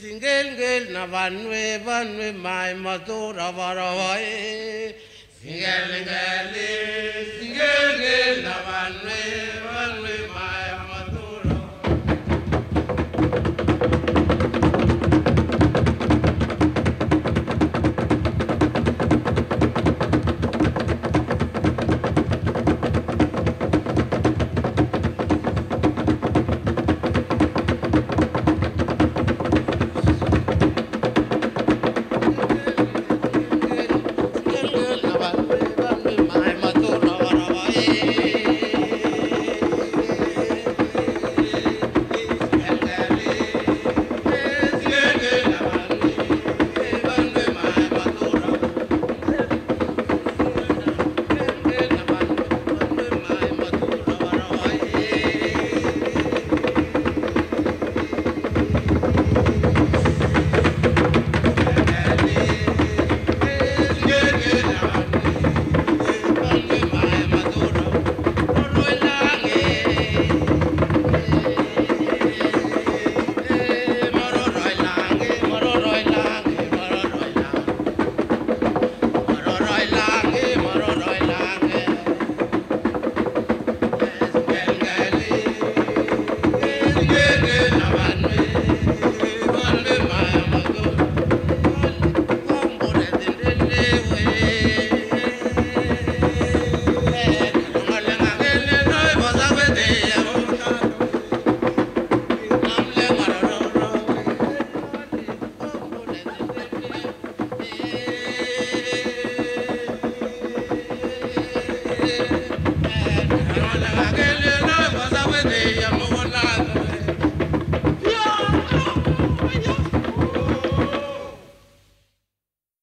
zingel na vanwe vanwe mai madura varavai zingel ngeli